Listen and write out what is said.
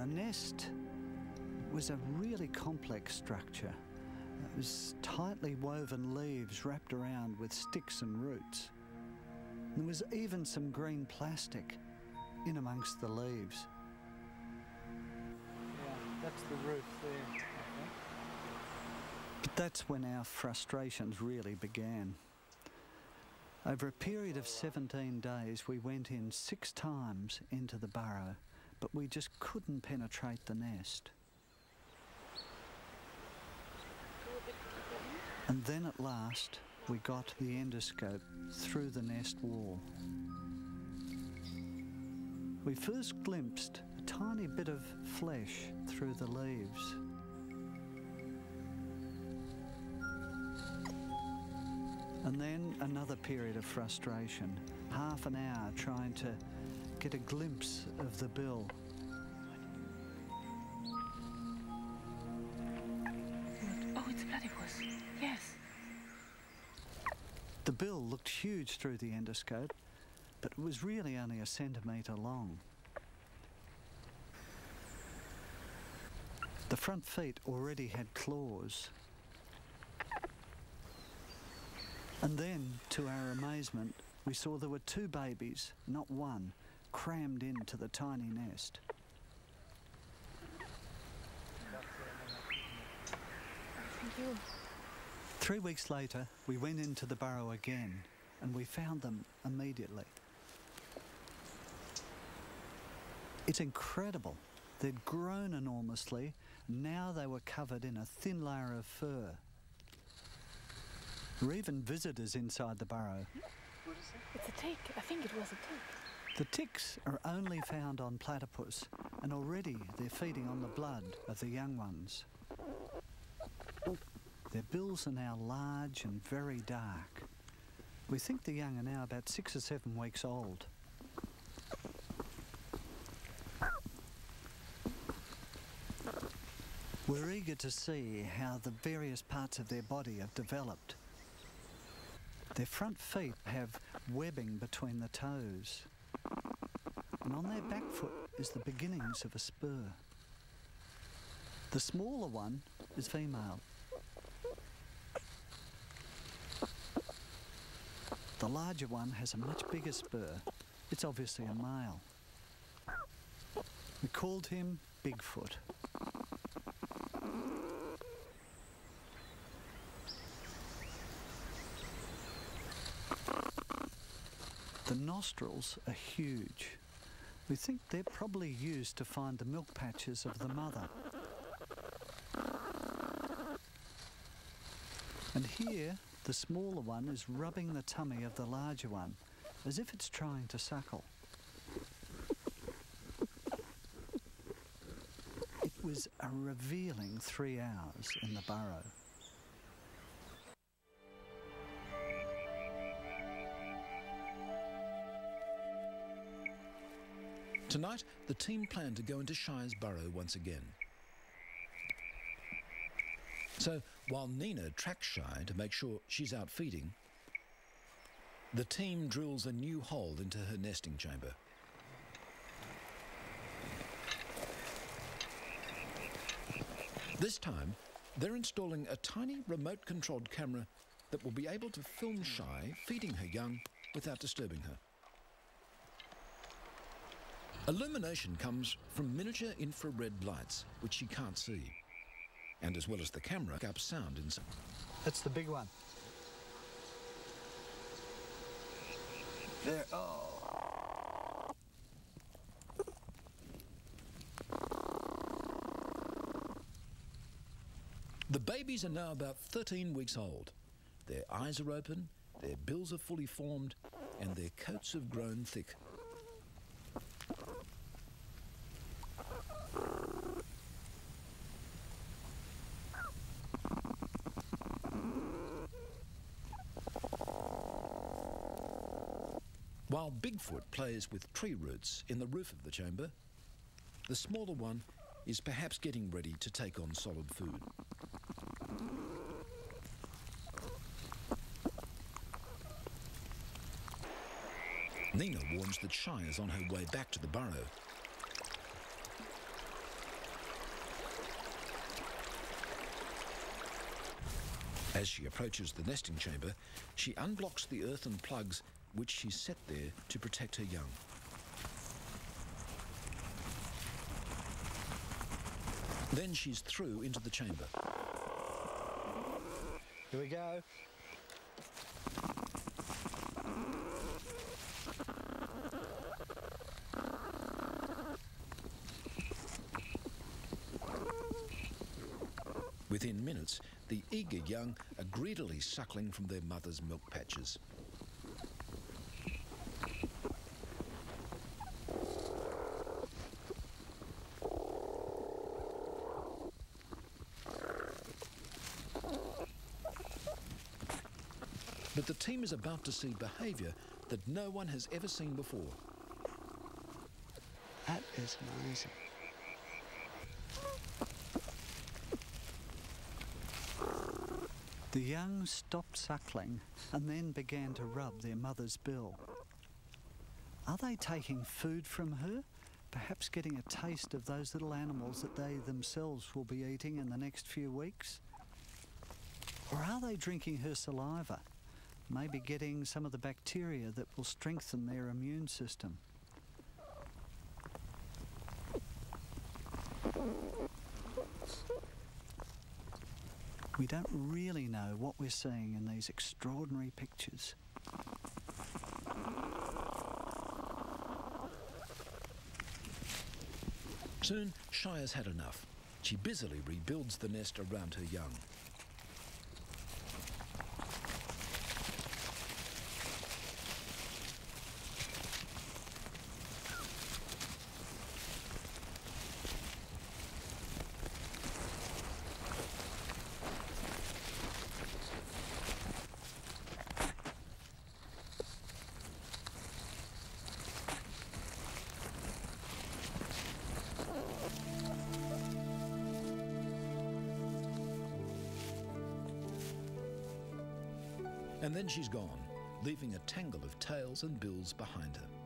And the nest was a really complex structure. It was tightly woven leaves wrapped around with sticks and roots. There was even some green plastic in amongst the leaves. Yeah, that's the roof there. But that's when our frustrations really began. Over a period of 17 days, we went in six times into the burrow, but we just couldn't penetrate the nest. And then at last, we got the endoscope through the nest wall. We first glimpsed a tiny bit of flesh through the leaves. And then another period of frustration, half an hour trying to get a glimpse of the bill. Oh, it's platypus. Yes. The bill looked huge through the endoscope, but it was really only a centimetre long. The front feet already had claws. And then, to our amazement, we saw there were two babies, not one, crammed into the tiny nest. Thank you. Three weeks later, we went into the burrow again and we found them immediately. It's incredible. They'd grown enormously. Now they were covered in a thin layer of fur. There were even visitors inside the burrow. It's a tick. I think it was a tick. The ticks are only found on platypus, and already they're feeding on the blood of the young ones. Their bills are now large and very dark. We think the young are now about six or seven weeks old. We're eager to see how the various parts of their body have developed. Their front feet have webbing between the toes. And on their back foot is the beginnings of a spur. The smaller one is female. The larger one has a much bigger spur. It's obviously a male. We called him Bigfoot. The nostrils are huge. We think they're probably used to find the milk patches of the mother. And here, the smaller one is rubbing the tummy of the larger one, as if it's trying to suckle. It was a revealing three hours in the burrow. Tonight, the team plan to go into Shy's burrow once again. So, while Nina tracks Shy to make sure she's out feeding, the team drills a new hole into her nesting chamber. This time, they're installing a tiny remote-controlled camera that will be able to film Shy feeding her young without disturbing her. Illumination comes from miniature infrared lights, which she can't see. And as well as the camera, up sound inside. That's the big one. There. Oh. The babies are now about 13 weeks old. Their eyes are open, their bills are fully formed, and their coats have grown thick. While Bigfoot plays with tree roots in the roof of the chamber, the smaller one is perhaps getting ready to take on solid food. Nina warns that Shy is on her way back to the burrow. As she approaches the nesting chamber, she unblocks the earthen plugs which she's set there to protect her young. Then she's through into the chamber. Here we go. Within minutes, the eager young are greedily suckling from their mother's milk patches. But the team is about to see behaviour that no one has ever seen before. That is amazing. The young stopped suckling and then began to rub their mother's bill. Are they taking food from her? Perhaps getting a taste of those little animals that they themselves will be eating in the next few weeks? Or are they drinking her saliva? Maybe getting some of the bacteria that will strengthen their immune system. We don't really know what we're seeing in these extraordinary pictures. Soon, Shy has had enough. She busily rebuilds the nest around her young. And then she's gone, leaving a tangle of tails and bills behind her.